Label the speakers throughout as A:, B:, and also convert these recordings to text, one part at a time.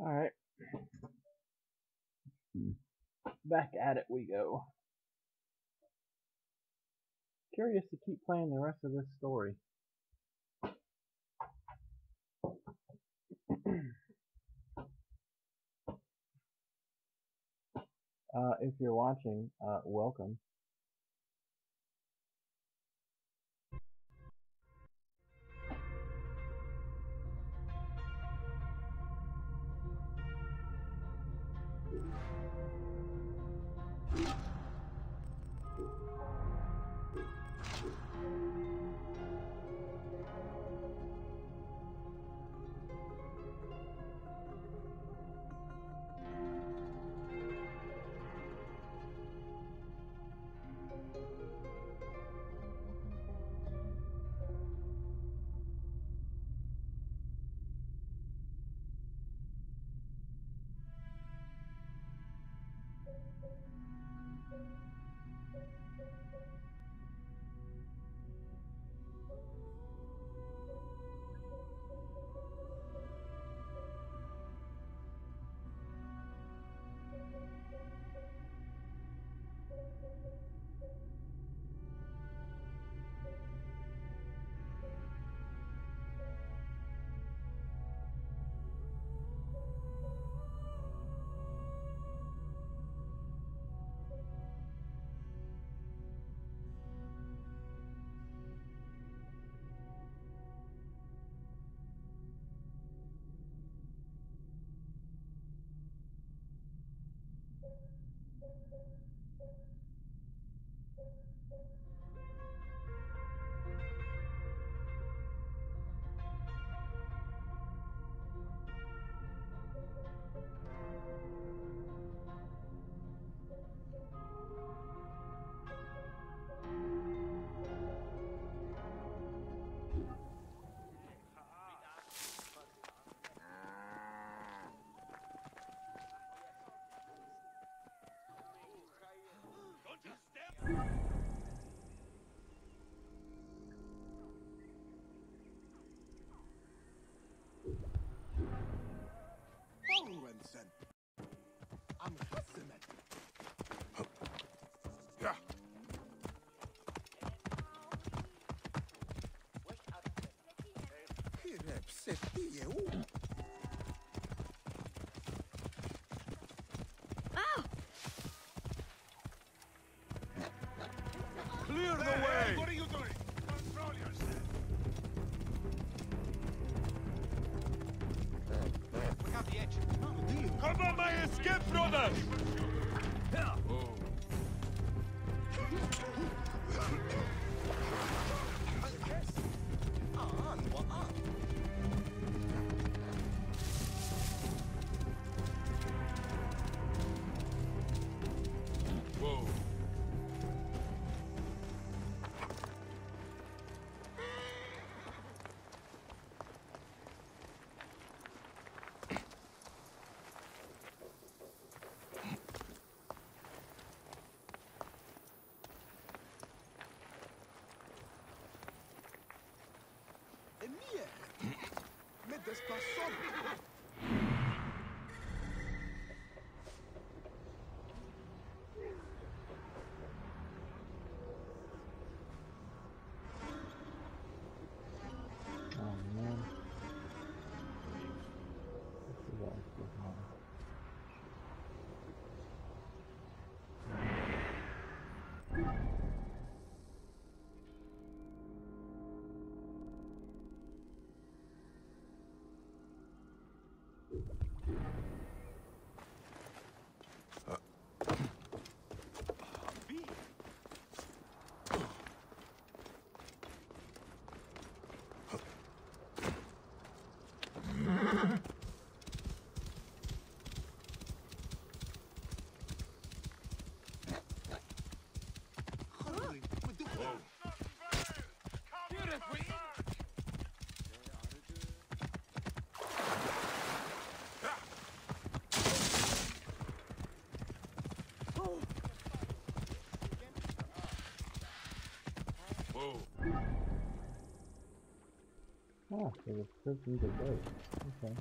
A: Alright. Back at it we go. Curious to keep playing the rest of this story. uh, if you're watching, uh, welcome.
B: Hirep septieu. Ah!
C: Clear the way!
B: What are you doing? Control yourself. We got the edge. Oh, deal.
C: Cover my escape, brothers!
B: On,
A: oh. Ah, so the prison to wait. Okay.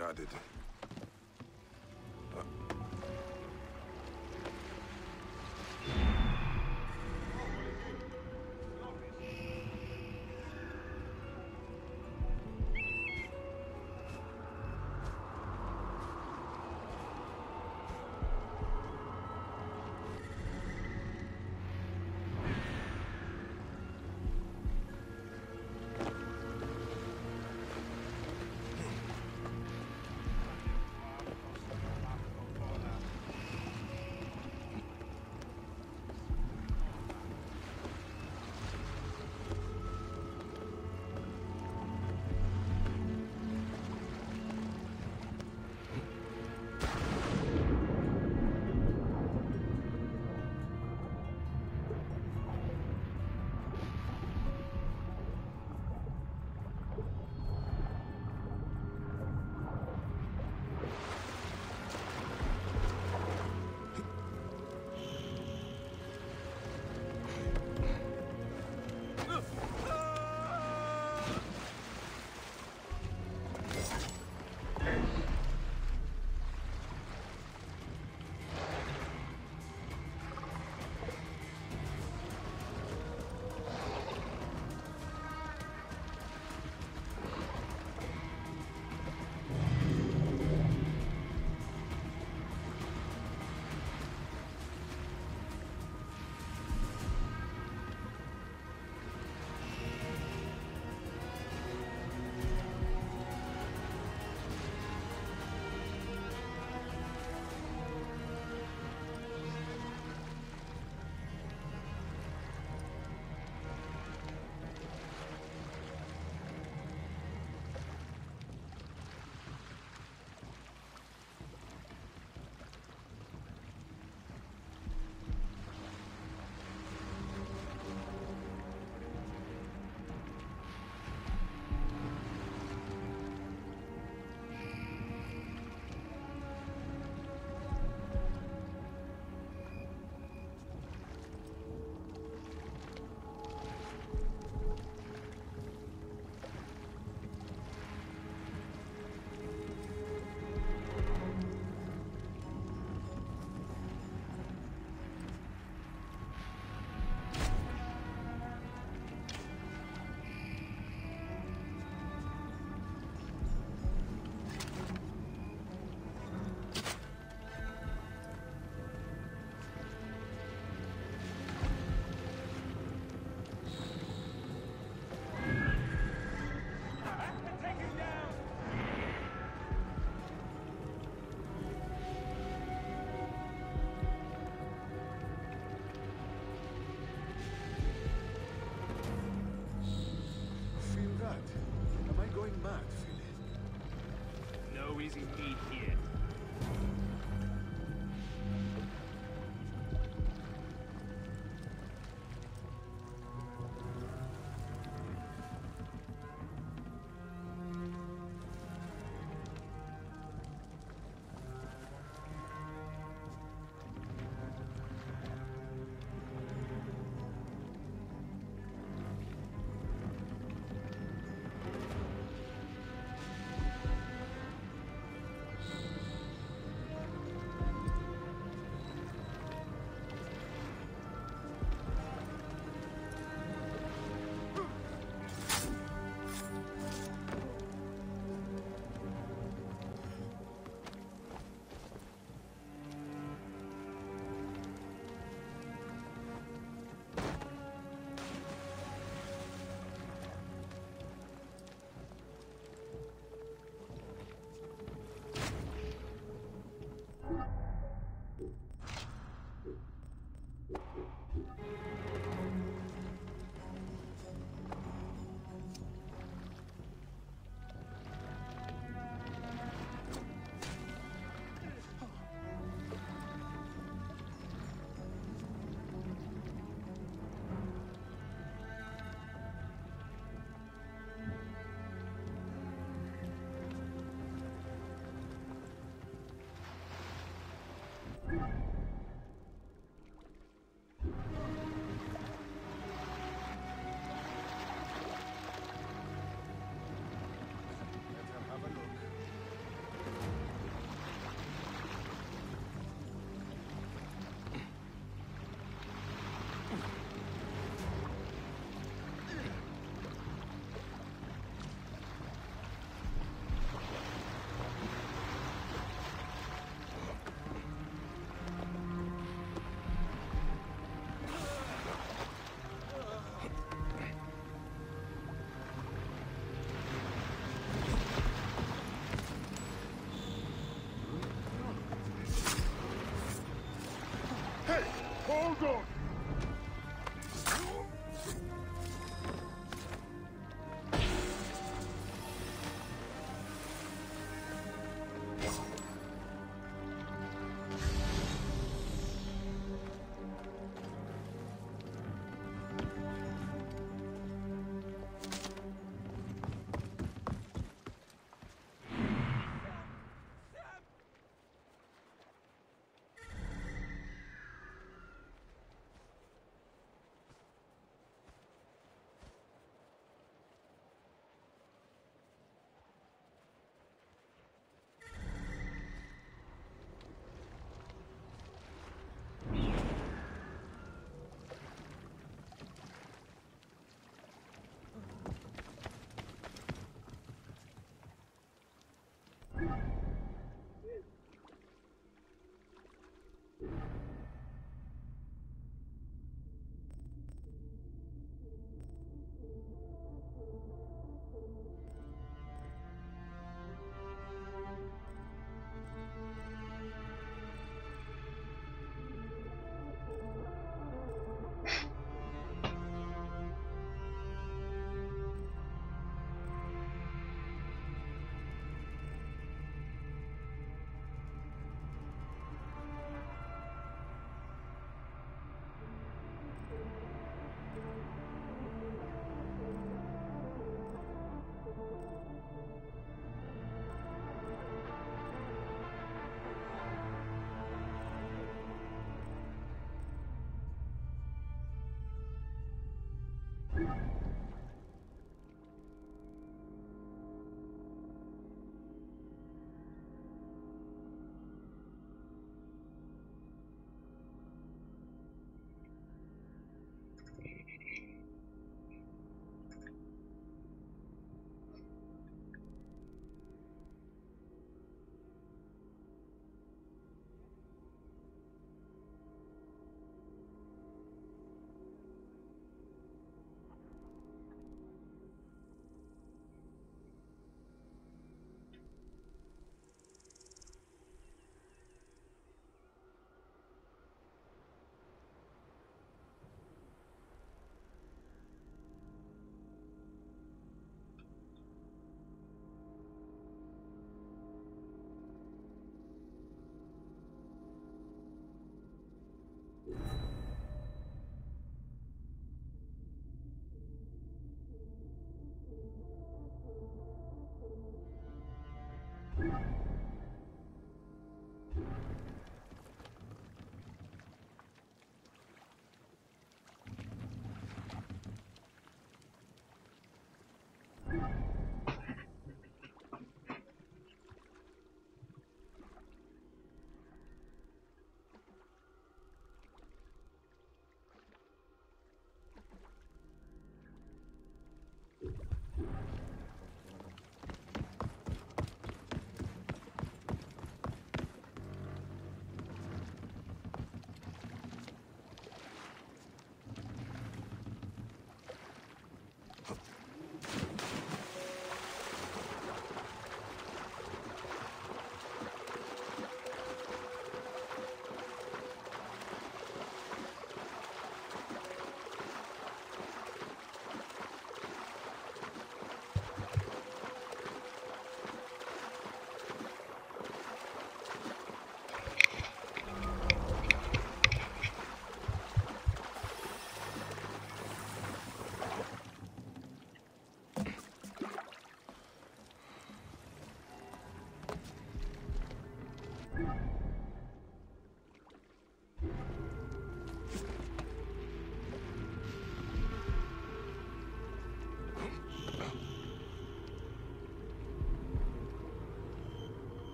D: got it.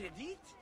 C: Chedit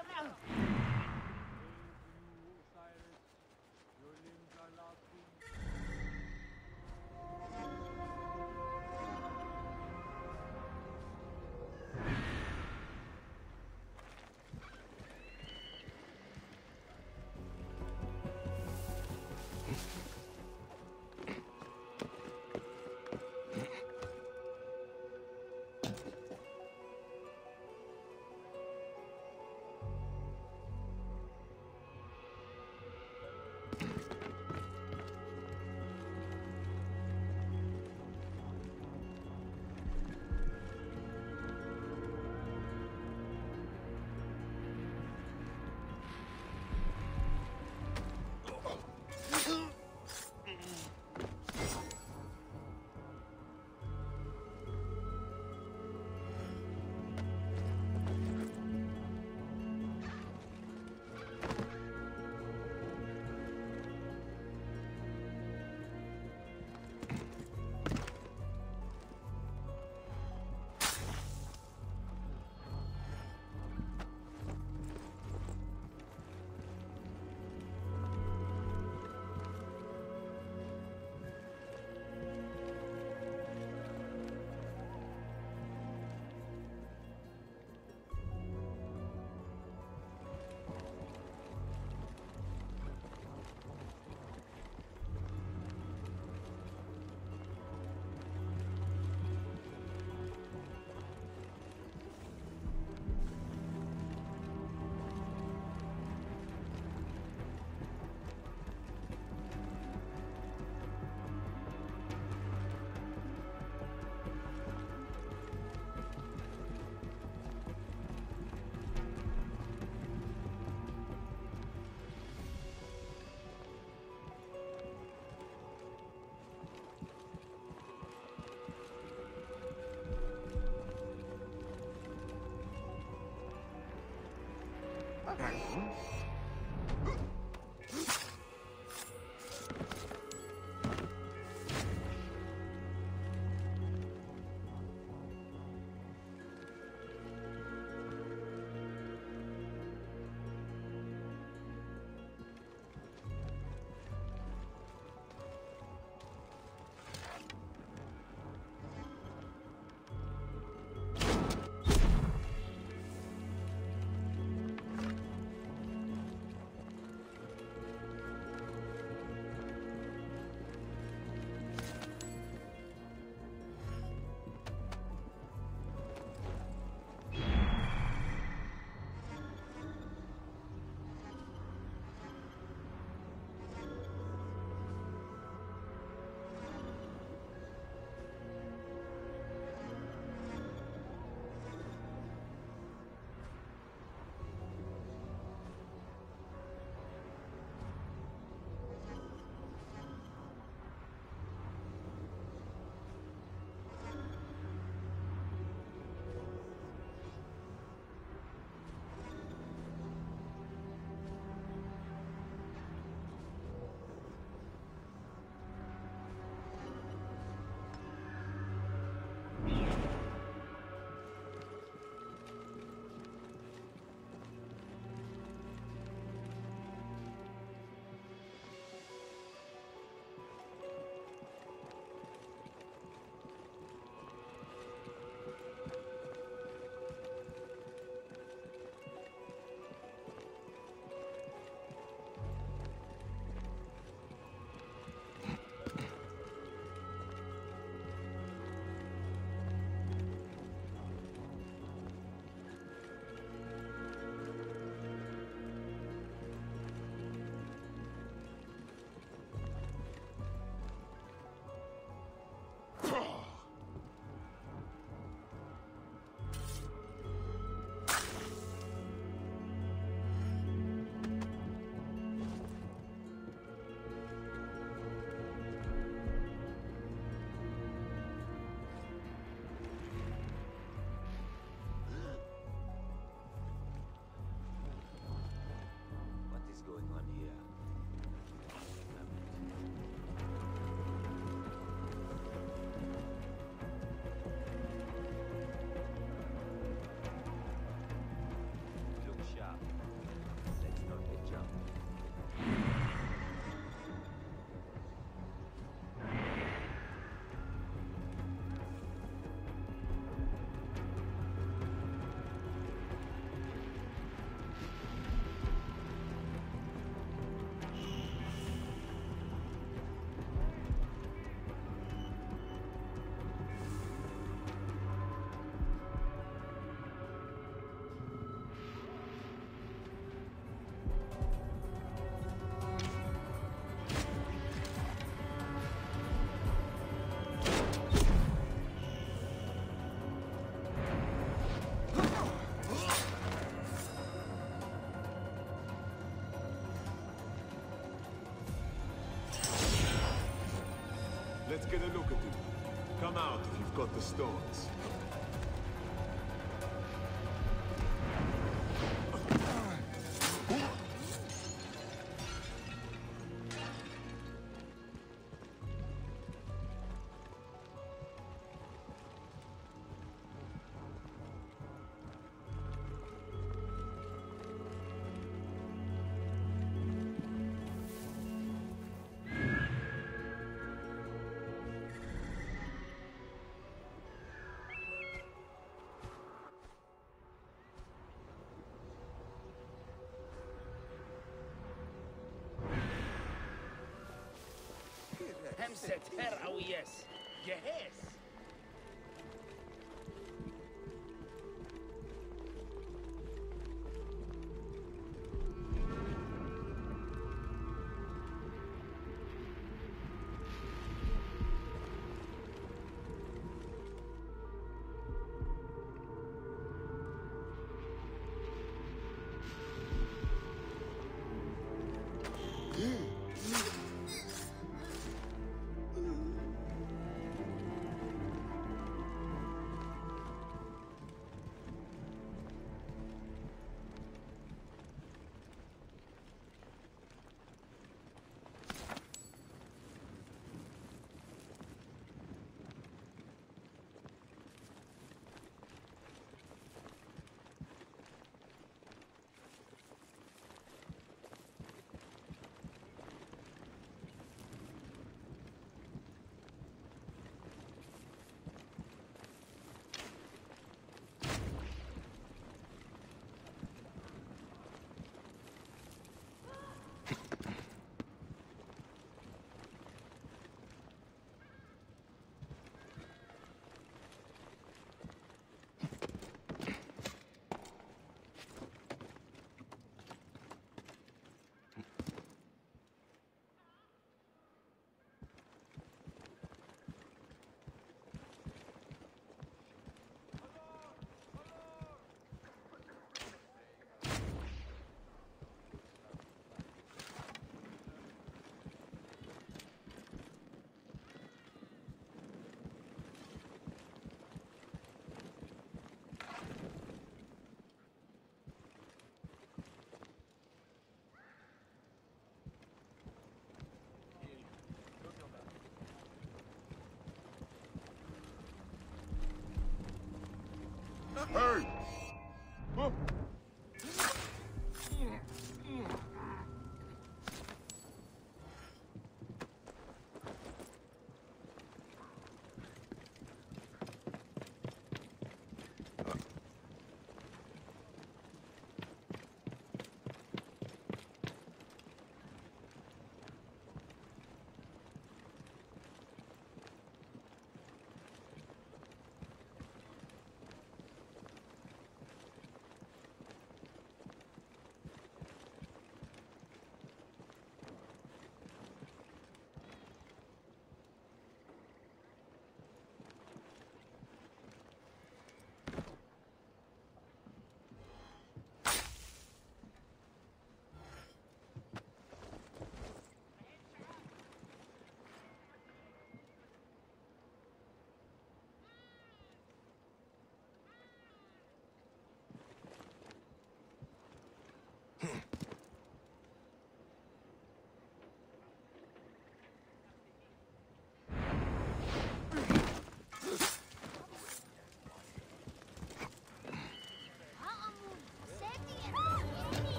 B: Get out! Hum? The stones.
C: همسة هر أو ياس جهاز
B: Hey! Huh?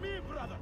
C: Me, brothers!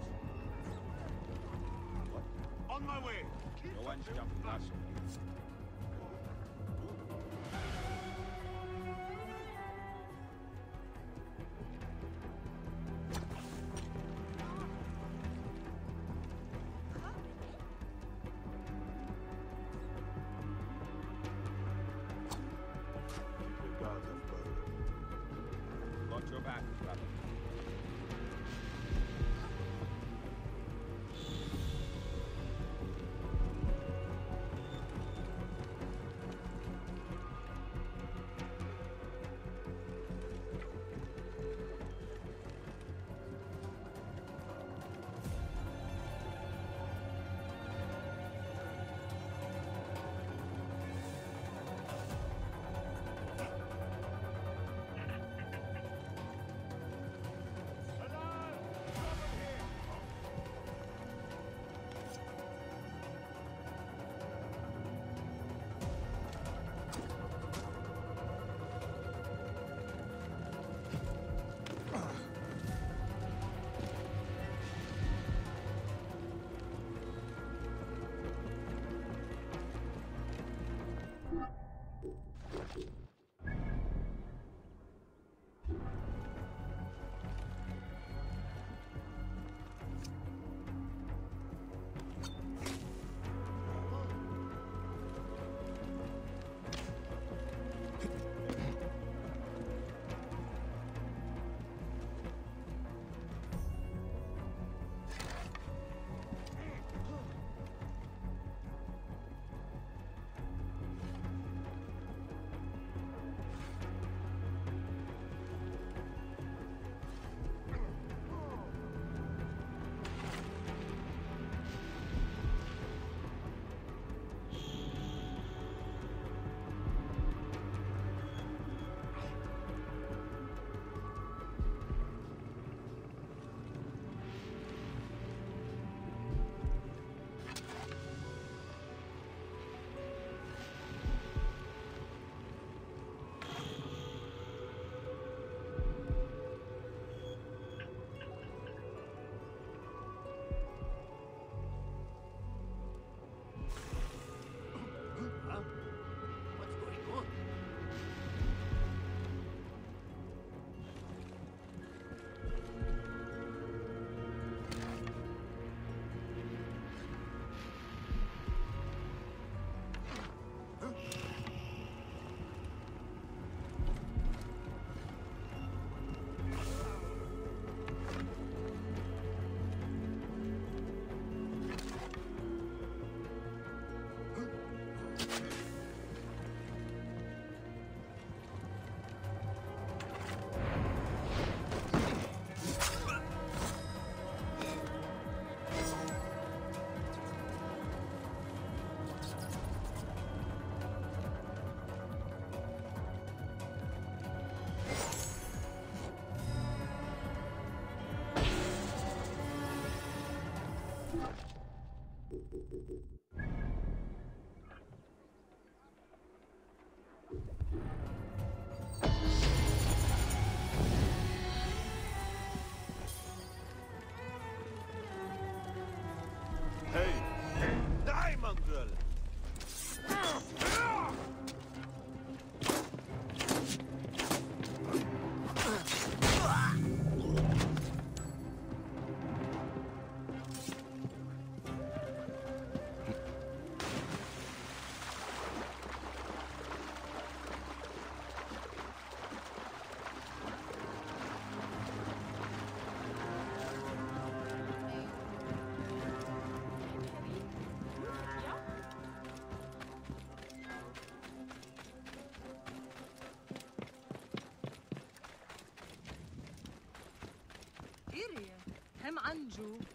C: هم عنجو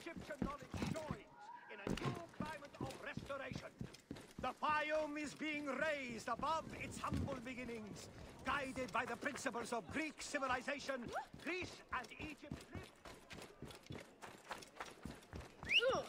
C: Egyptian knowledge joins
B: in a new
E: climate of restoration.
C: The Fayum is being raised above its humble beginnings, guided by the principles of Greek civilization, Greece and Egypt.
B: Ugh.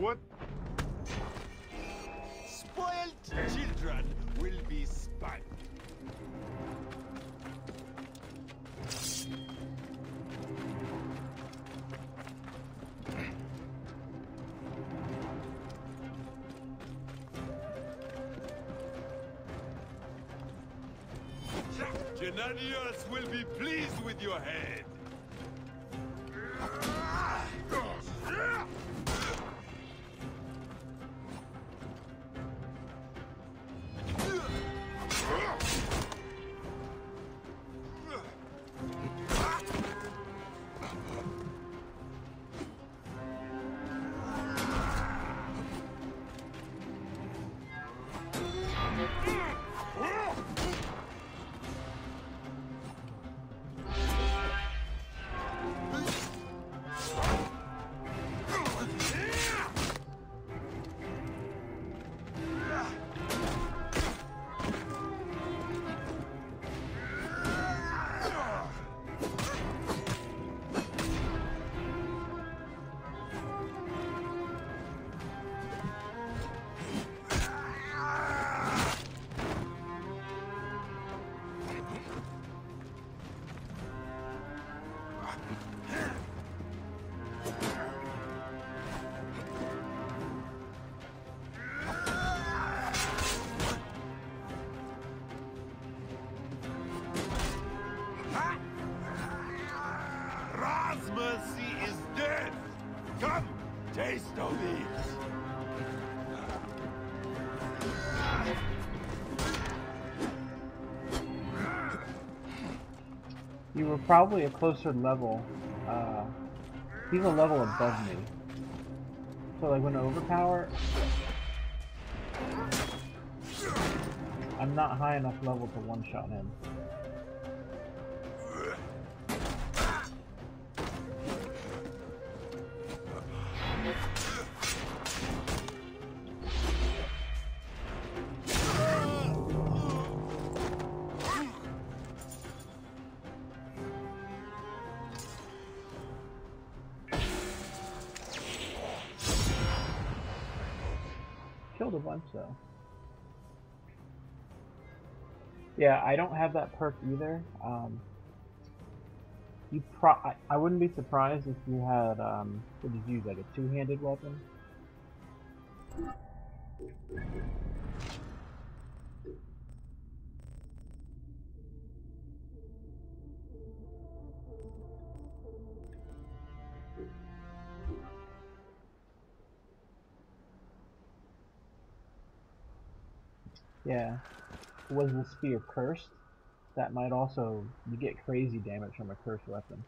B: What? Spoiled children will be spanked. Genanius will be pleased with your head.
A: Were probably a closer level. Uh, he's a level above me. So like when I overpower, I'm not high enough level to one-shot him. Have that perk either. Um, you pro I, I wouldn't be surprised if you had um, what did you use like a two-handed weapon? Yeah. Was the spear cursed? That might also you get crazy damage from a cursed weapon.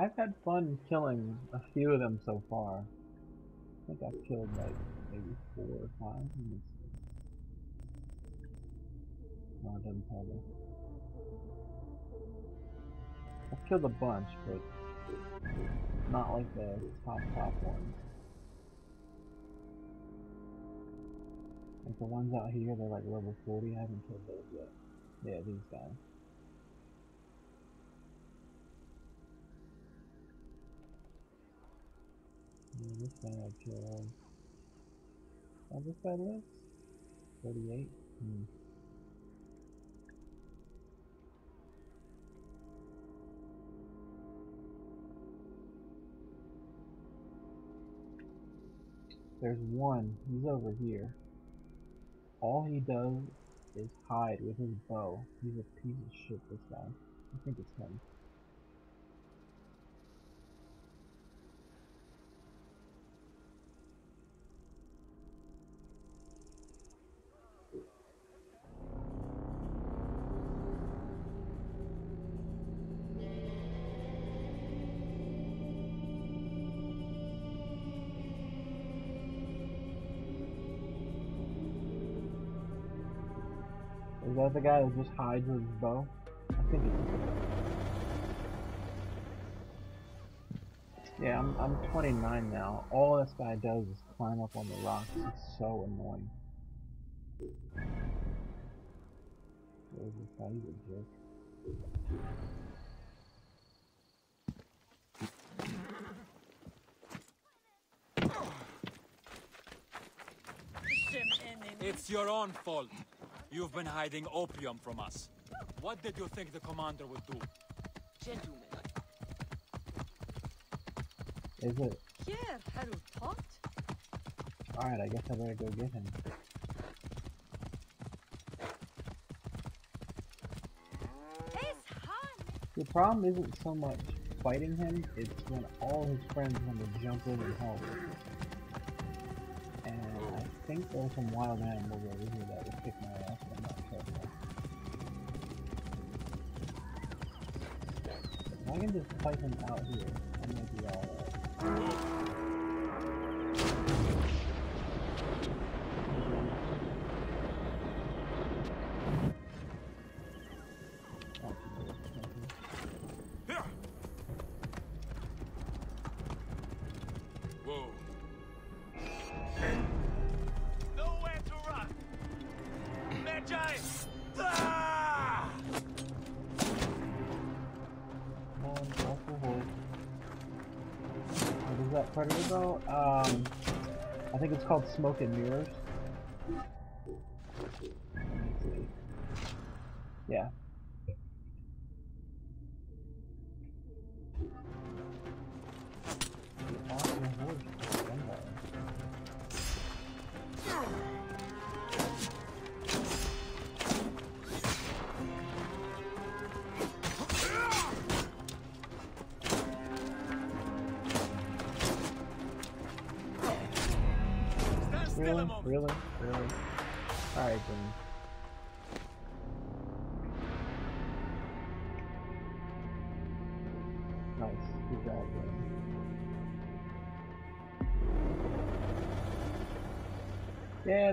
A: I've had fun killing a few of them so far. I think I've killed like maybe four or five. No, it doesn't tell me. I've killed a bunch, but not like the top top ones. Like the ones out here, they're like level 40. I haven't killed those yet. Yeah, these guys. This guy I killed. Oh, this guy lives? 38? Hmm. There's one, he's over here. All he does is hide with his bow. He's a piece of shit, this guy. I think it's him. That the guy that just hides with his bow? I think it's Yeah, I'm, I'm 29 now. All this guy does is climb up on the rocks. It's so annoying. Where's this guy? He's a jerk.
C: It's your own fault. You've been hiding opium from us. What did you think the commander would do?
E: Gentlemen.
A: Is it?
E: Here, Harold Pot.
A: Alright, I guess I better go get him.
F: Es Han.
A: The problem isn't so much fighting him, it's when all his friends want to jump in and help. And I think there's some wild animals over here that would kick my ass if I'm not careful. If I can just fight him out here, I might be alright. Does that predator go? Um, I think it's called Smoke and Mirrors.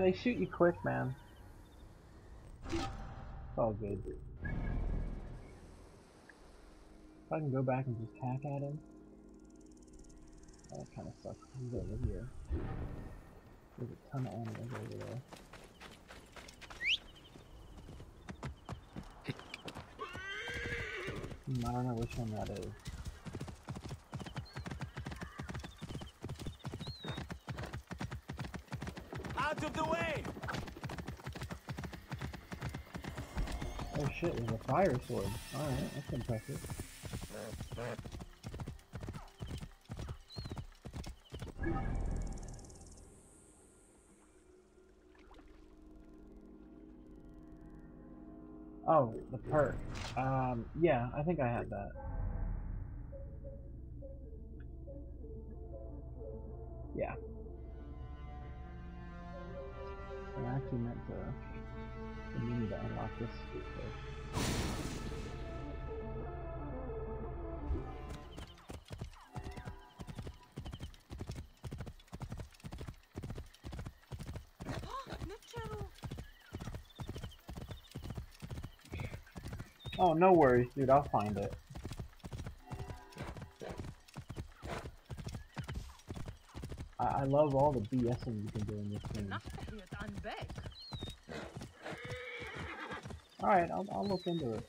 A: They shoot you quick, man. It's all good. If I can go back and just hack at him. That kinda sucks. He's over here. There's a ton of animals over there. Hmm, I don't know which one that is.
C: Out of the way!
A: Oh shit, there's a fire sword. Alright, that's impressive. Oh, the perk. Um, yeah, I think I had that. Oh, no worries, dude. I'll find it. I, I love all the BSing you can do in this game. Alright, I'll, I'll look into it.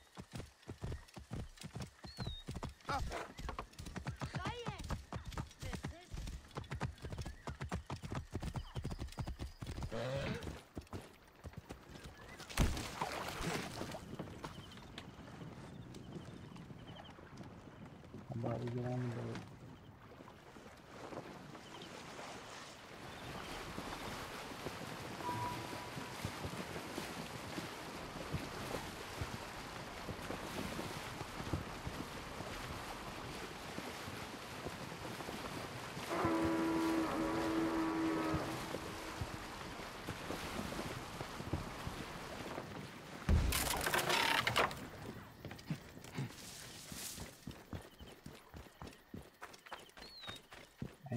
A: We get on with it?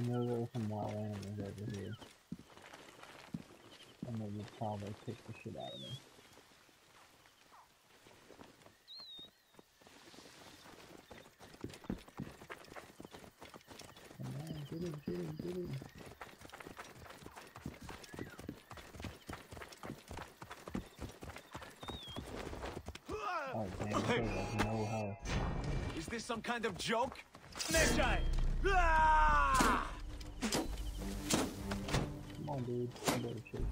A: Know there are some wild animals over here. And they would probably kick the shit out of me. Come on, get him, get him, get him. Oh damn, no health.
C: Is this some kind of joke? Magi! Ah!
A: Dude. I better shoot.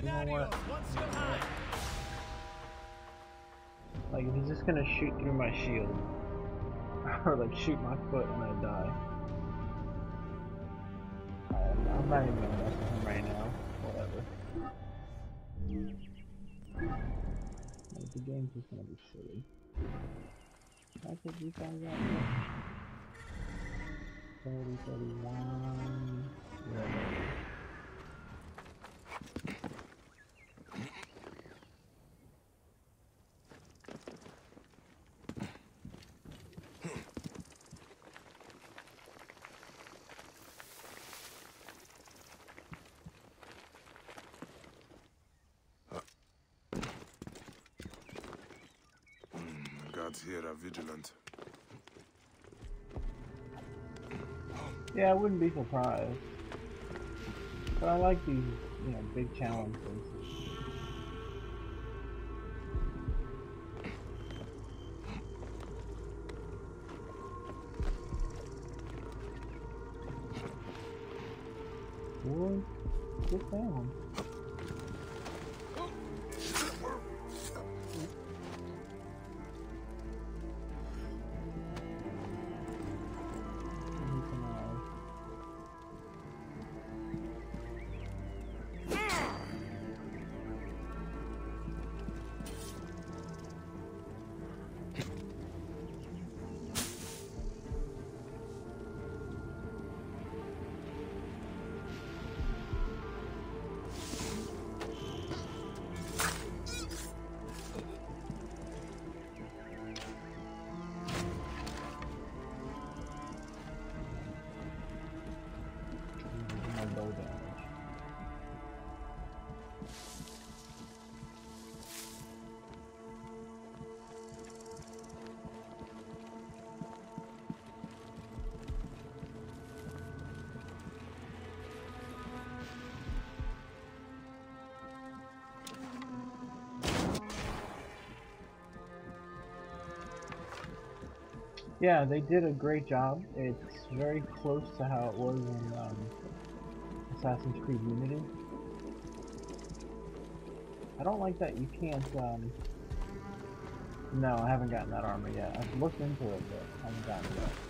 C: To lose
A: just gonna shoot through my shield, or like shoot my foot and I die. I'm, I'm not even gonna mess with him right now. Whatever. Like, the game's just gonna be silly. That's what these guys got here. 30, 31. Whatever.
D: Guards here are vigilant.
A: Yeah, I wouldn't be surprised. But I like these, you know, big challenges. Yeah, they did a great job. It's very close to how it was in um, Assassin's Creed Unity. I don't like that you can't, um... No, I haven't gotten that armor yet. I've looked into it, but I haven't gotten it yet.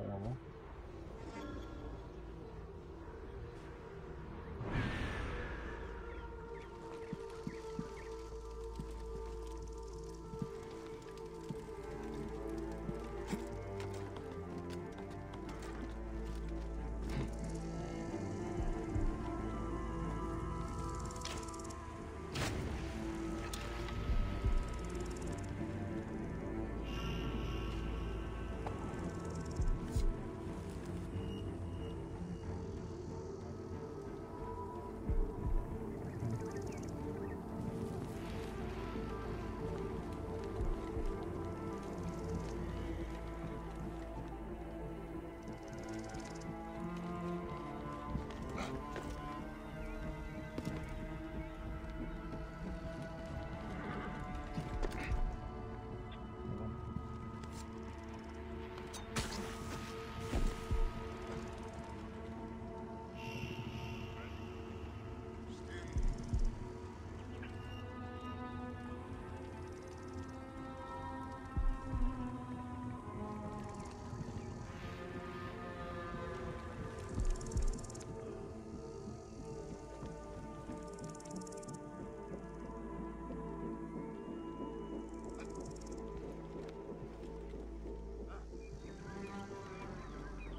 A: Isn't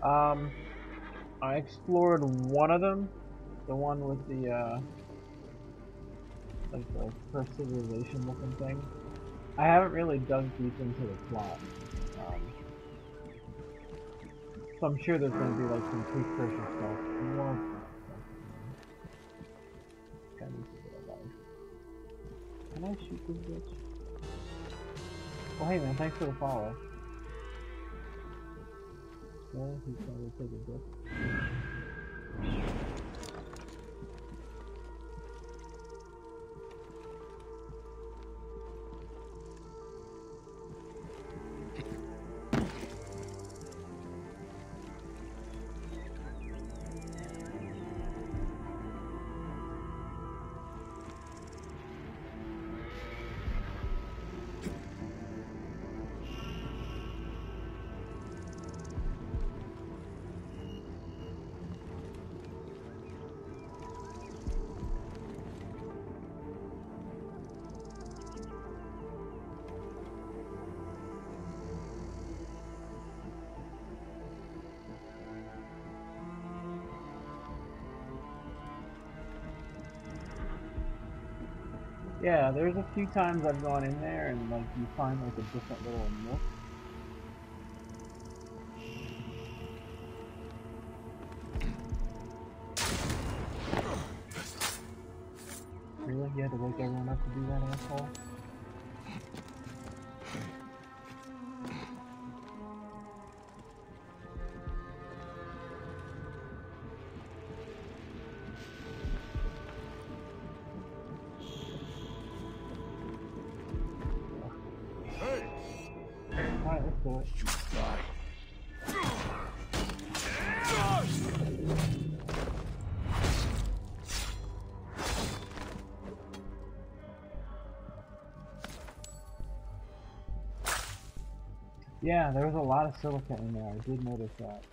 A: Um, I explored one of them, the one with the, uh, like the first civilization looking thing. I haven't really dug deep into the plot. Um, so I'm sure there's gonna be like some precursor stuff. Can I shoot this bitch? Oh hey man, thanks for the follow. Well, he's gonna take a dip. Yeah, there's a few times I've gone in there and like you find like a different little nook. Let's do it. Yeah, there was a lot of silica in there. I did notice that.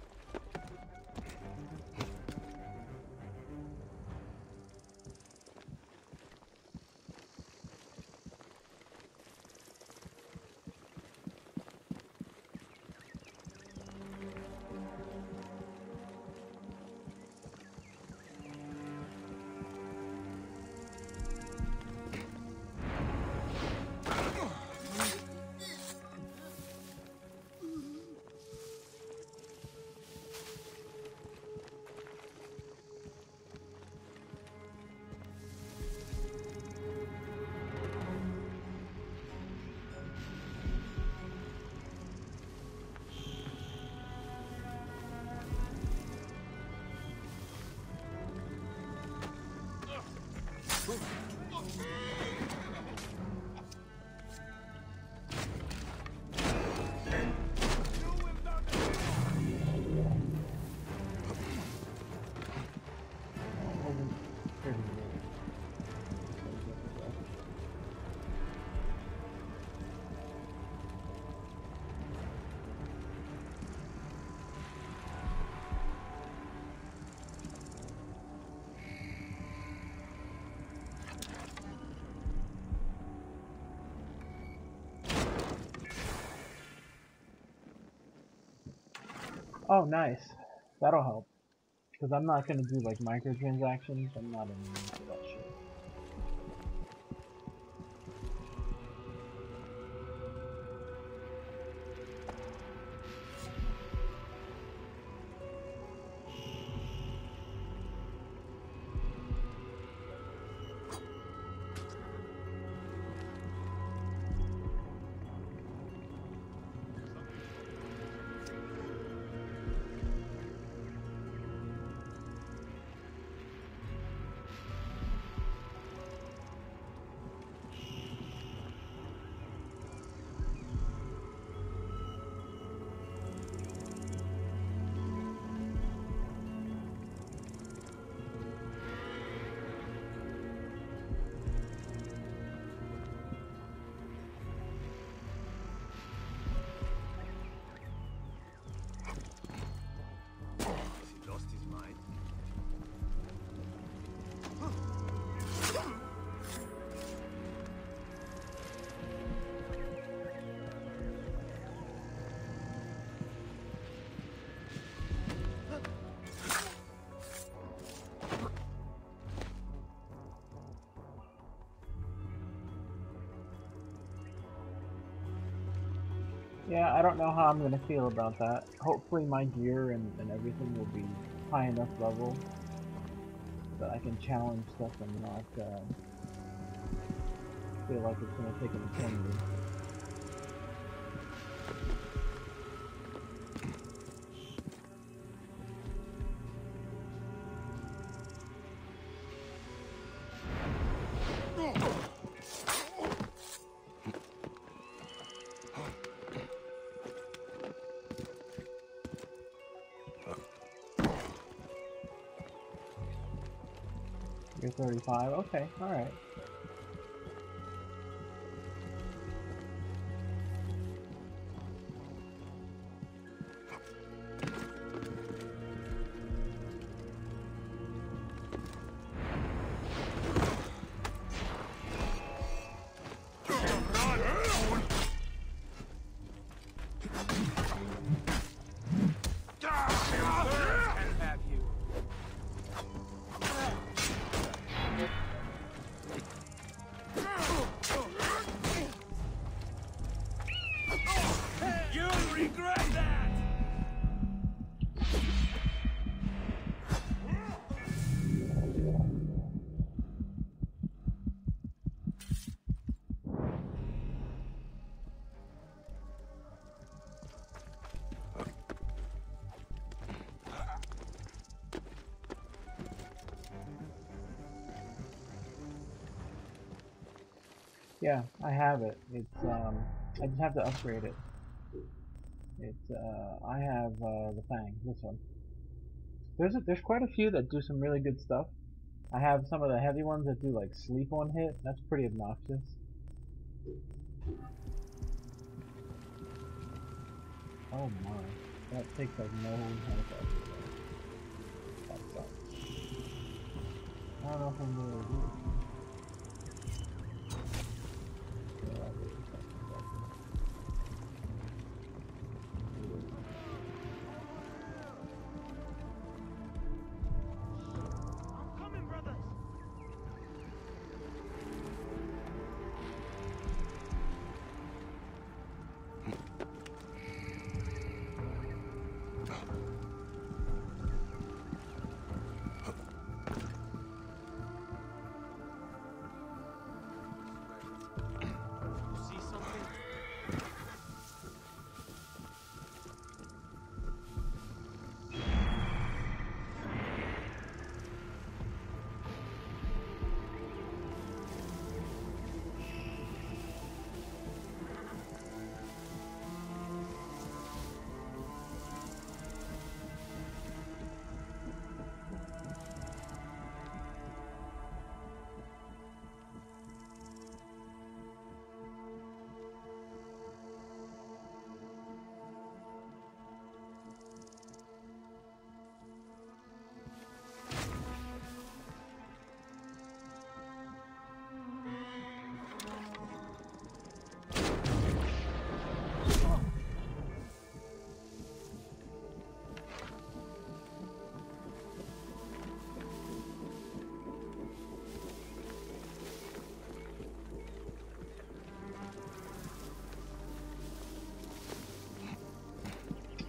A: Oh, nice. That'll help. Because I'm not gonna do like microtransactions. I'm not in I don't know how I'm gonna feel about that. Hopefully my gear and, and everything will be high enough level that I can challenge stuff and not uh, feel like it's gonna take an eternity. 35. Okay, alright. Yeah, I have it. It's um, I just have to upgrade it. It's uh, I have uh, the Fang, this one. There's a, there's quite a few that do some really good stuff. I have some of the heavy ones that do like sleep on hit. That's pretty obnoxious. Oh my, that takes like no health. That sucks. I don't know if I'm gonna do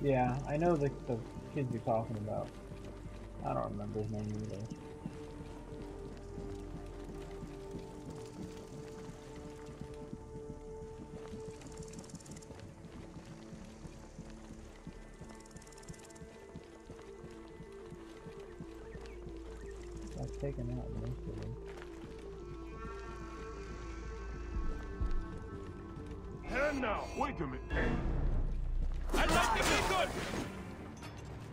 A: Yeah, I know the, the kid you're talking about. I don't remember his name either. I've taken out most of them.
D: And now, wait a minute.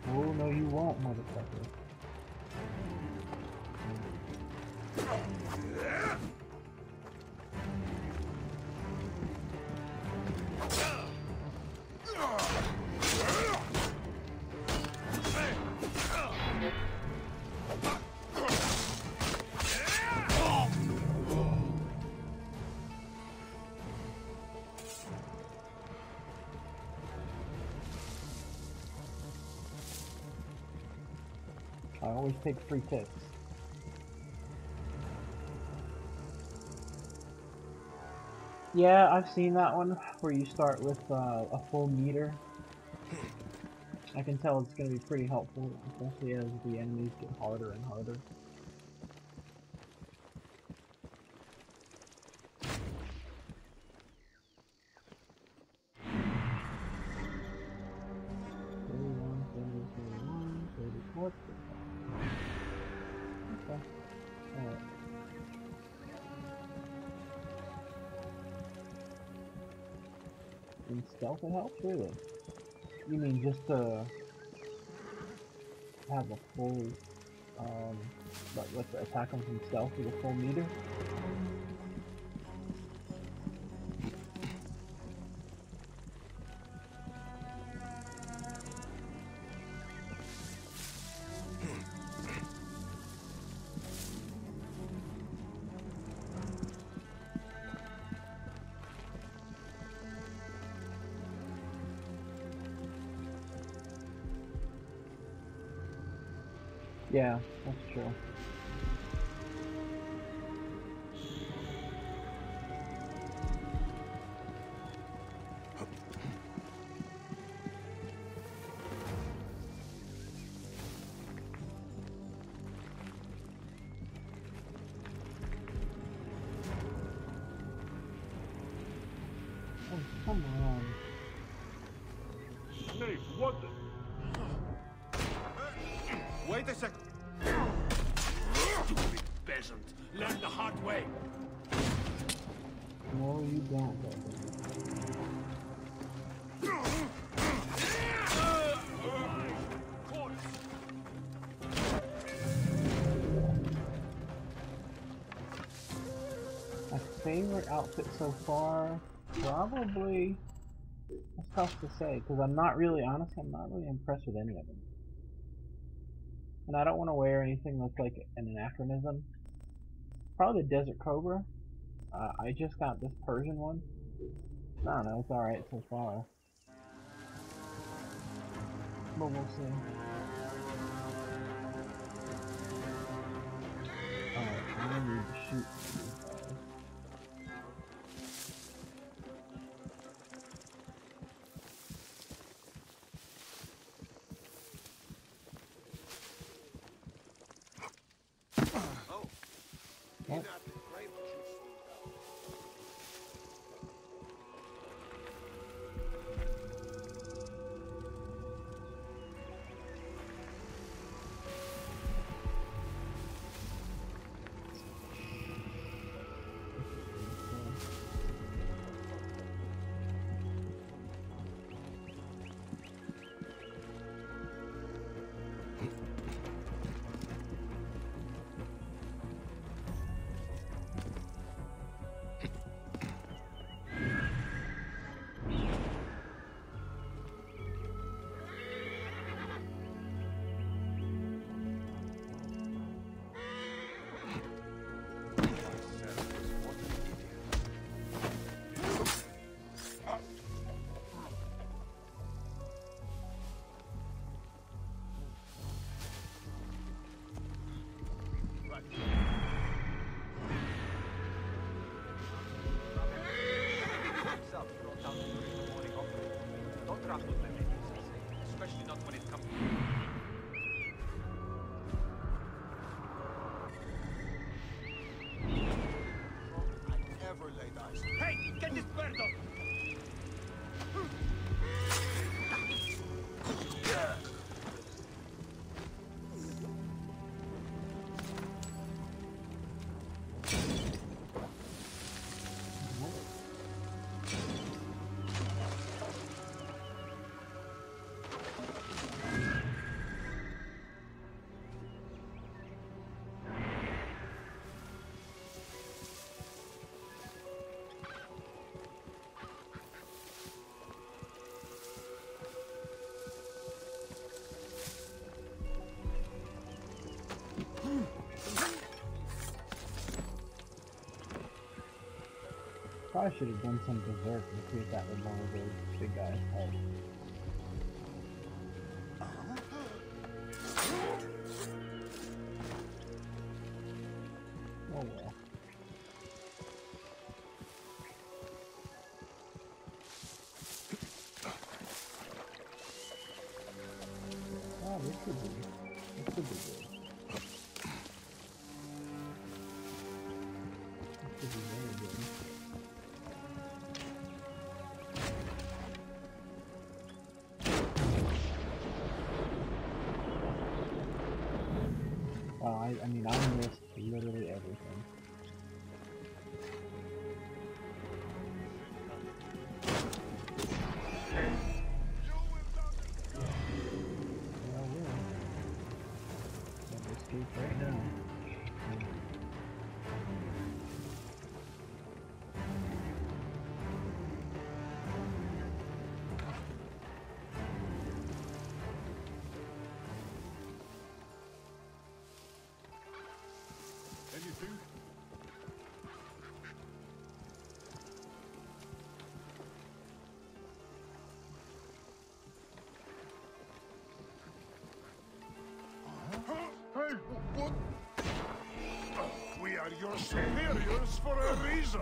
A: Oh, no you won't, motherfucker. Always take free tips. Yeah, I've seen that one where you start with uh, a full meter. I can tell it's going to be pretty helpful, especially as the enemies get harder and harder. In stealth it really? You mean just to have a full, um, like let's attack them himself with a full meter? Outfit so far, probably. It's tough to say because I'm not really honest. I'm not really impressed with any of them, and I don't want to wear anything that's like an anachronism. Probably the Desert Cobra. Uh, I just got this Persian one. I don't know. It's all right so far, but we'll see. Alright, I'm gonna shoot Yep. Probably should have done some berserk and see if that would lower those big guys' head. Oh well. Oh, this could be. This could be good. I, I mean, I missed
D: your superiors for a reason.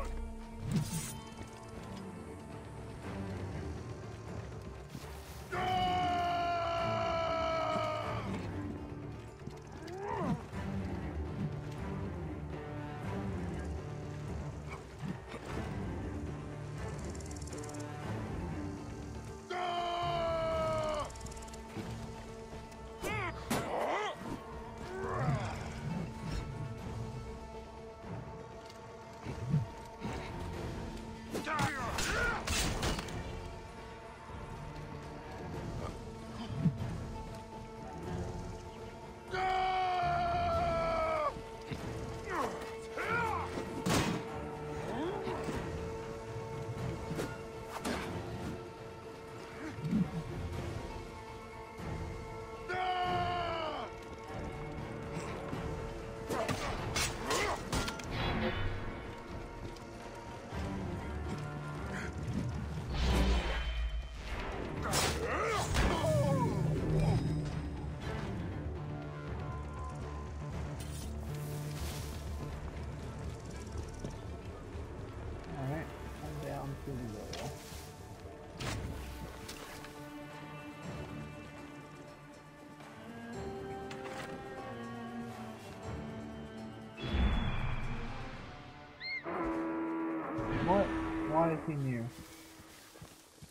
A: Came here.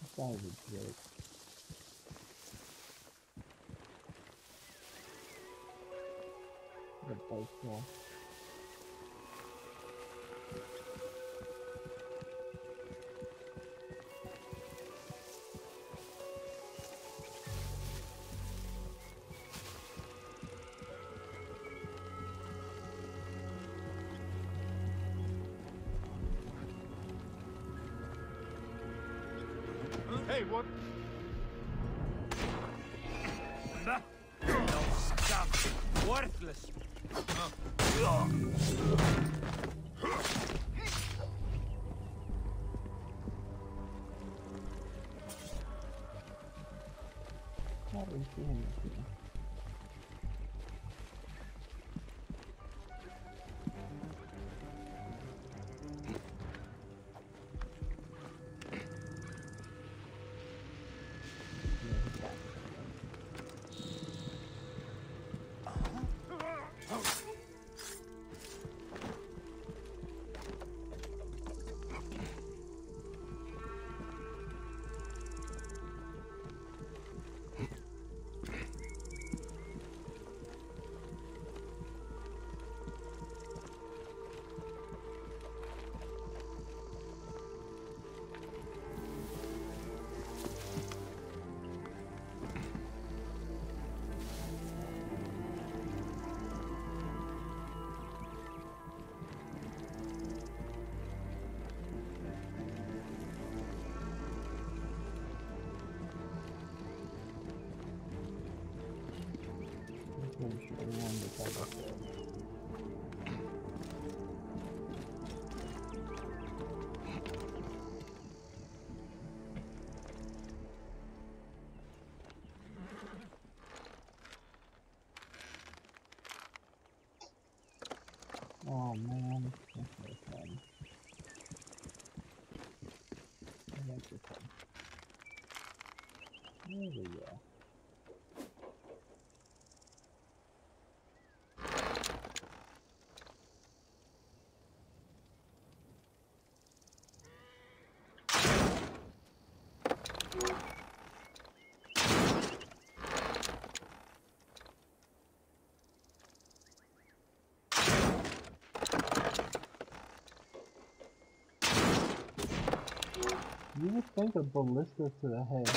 A: This guy is a joke. The bicycle.
D: Hey, what?
E: No scum! Worthless!
A: How do we see him here? Oh man. There we go. You would think a ballista to the head.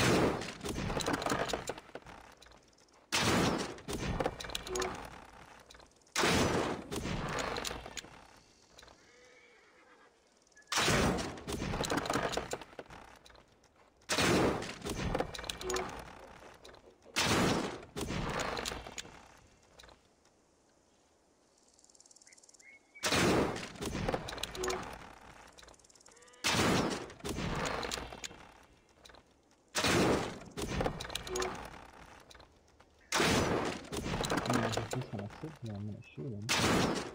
A: I mean, if sit here, I'm gonna shoot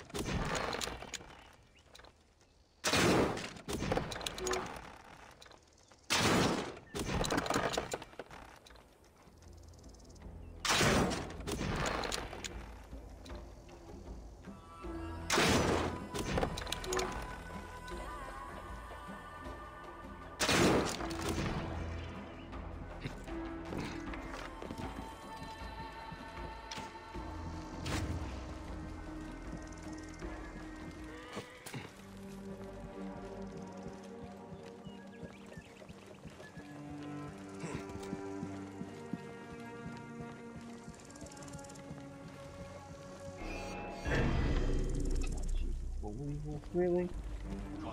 A: Really?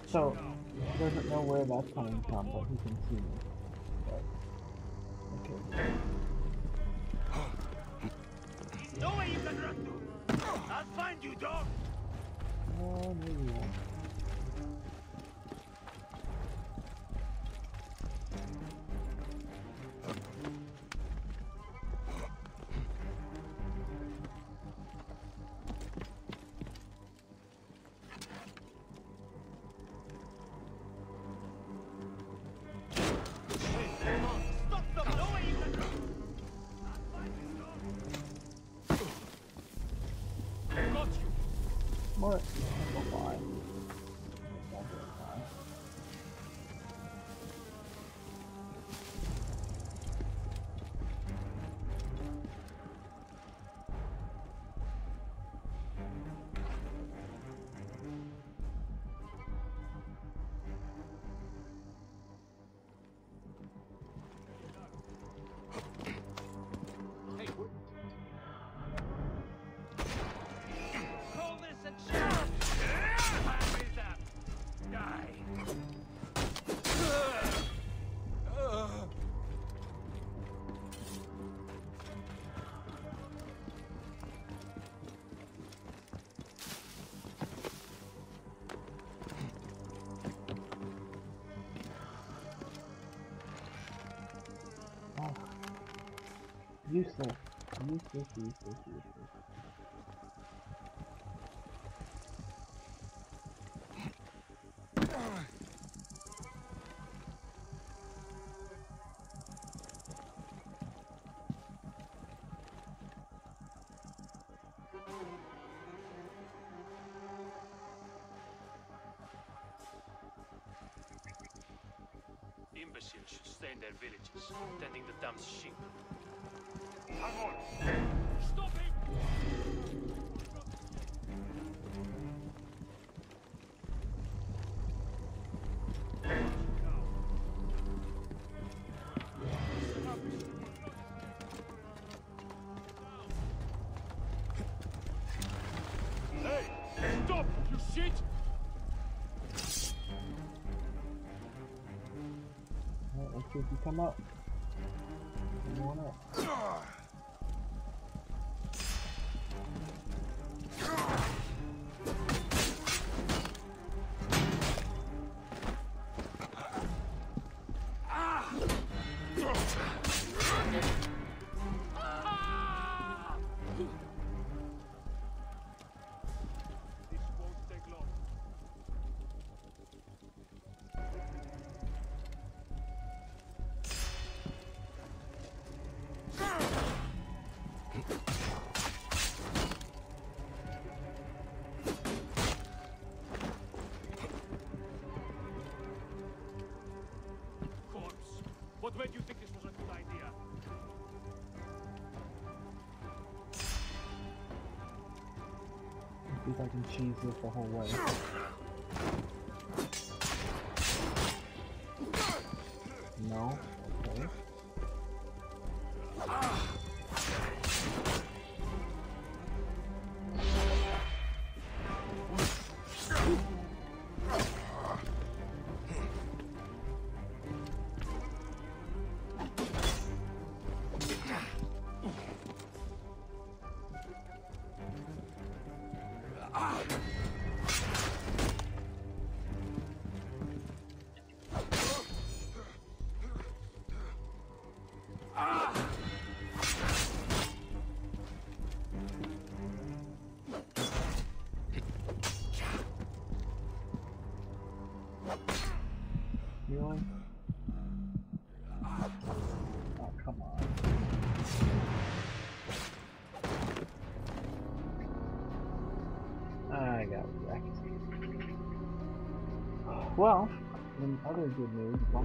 A: So, he doesn't know where that's coming from, but he can see me. But, okay.
G: No way you can run to! I'll find you, dog!
A: Oh, maybe Useless. Useless, useless, useless.
E: Imbeciles should stay in their villages, tending the damn sheep.
A: Come up.
E: What made you think this was a good idea?
A: See if I can cheese this the whole way. No? In other good news, more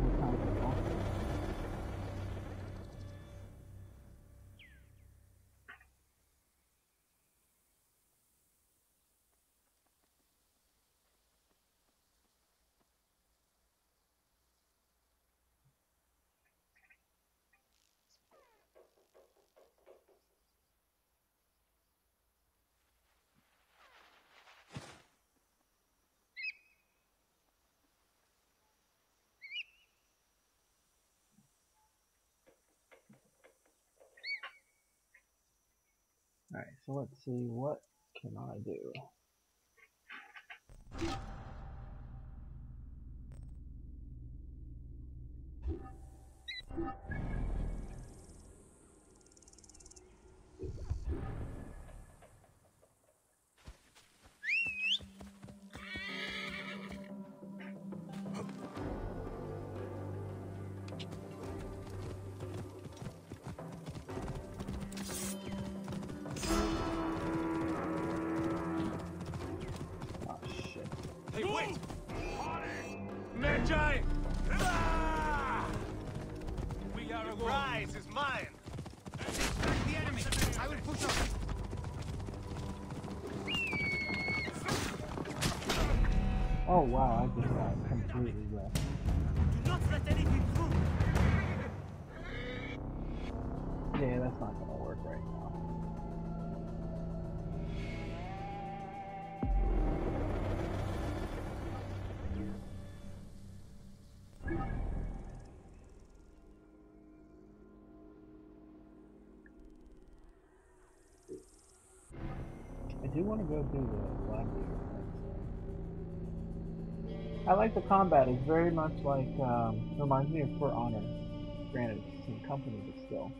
A: Alright, so let's see, what can I do? Wow, I just got completely wrecked.
G: Do not let anything through.
A: Yeah, that's not gonna work right now. I do want to go do the thing. I like the combat. It's very much like um, reminds me of For Honor.
D: Granted, it's the same company, but still.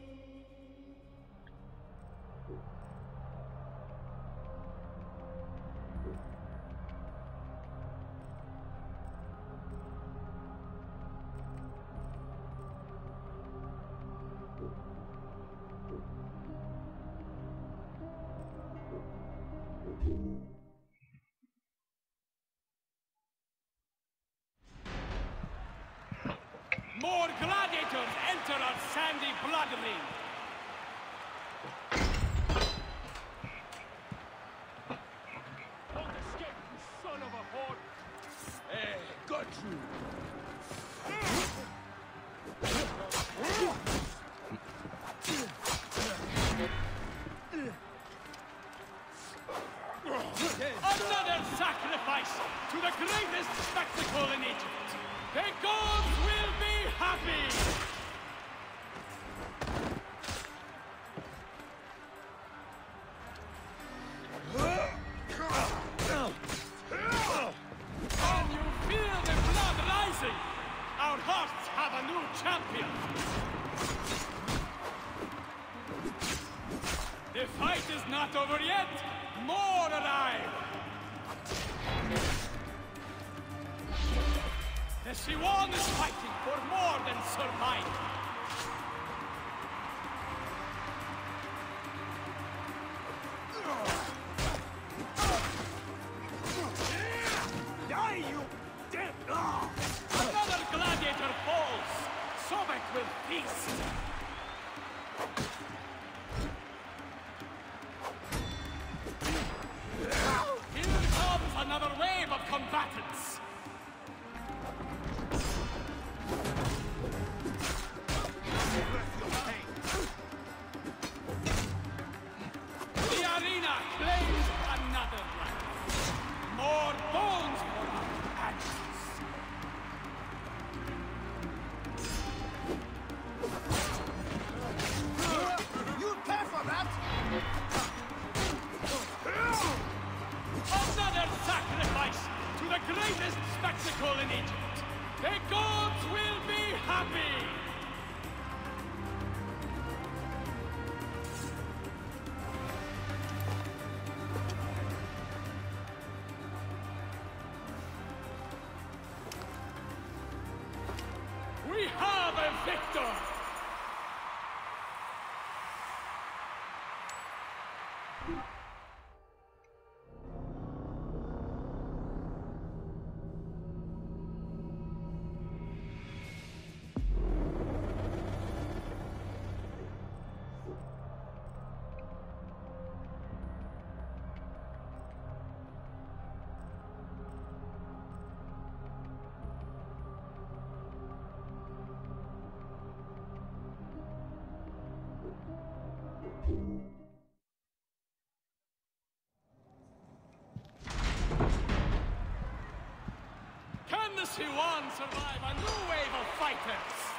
B: The Siwan survive a new wave of fighters?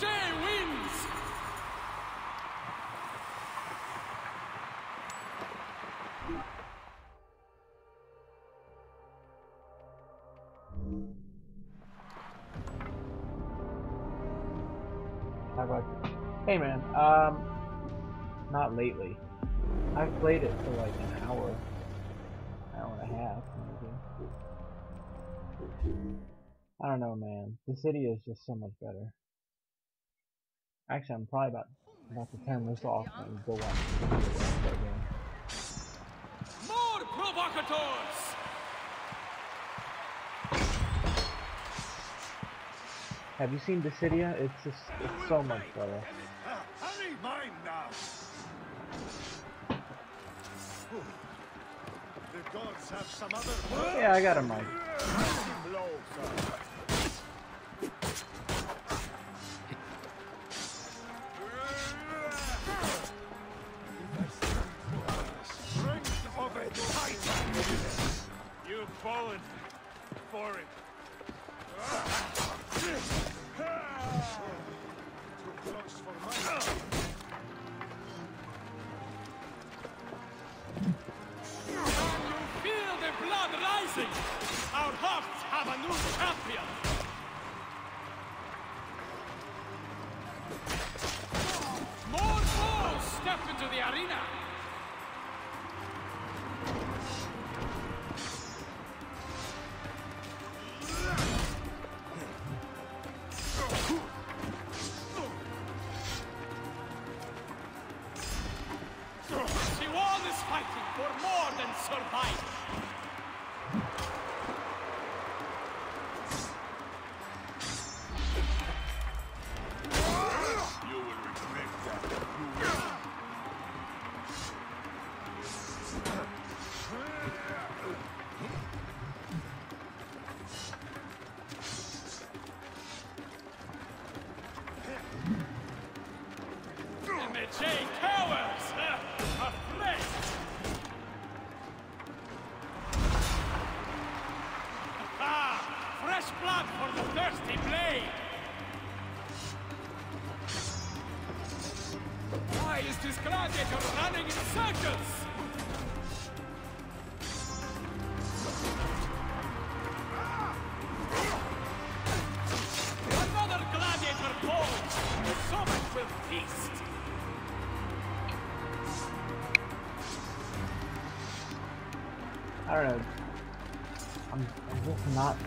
D: Wins!
A: How about Hey man, um not lately. I've played it for like an hour. Hour and a half, maybe. I don't know man. The city is just so much better. Actually I'm probably about about to turn this off and go watch the video again.
D: More provocateurs!
A: Have you seen Dissidia? It's just it's so much better.
G: Ah, hurry, mine now. The gods have some other
A: Yeah, I got a mic.
D: Fallen for it.
G: Too close for my
D: feel the blood rising! Our hearts have a new champion!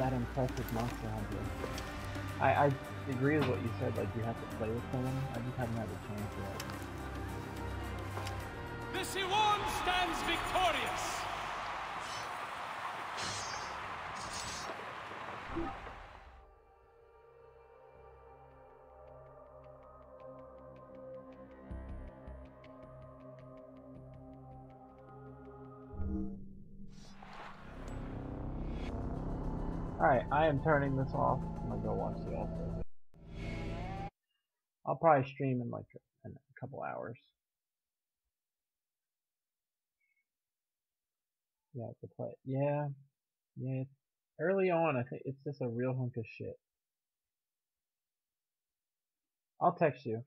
B: That
A: with Monster Hunter. I, I agree with what you said, like you have to play with someone. I just haven't had a chance yet.
D: The Siwan stands victorious!
A: I am turning this off. I'm gonna go watch the All-Star I'll probably stream in like in a couple hours. Yeah, to play. Yeah, yeah. Early on, I think it's just a real hunk of shit. I'll text you.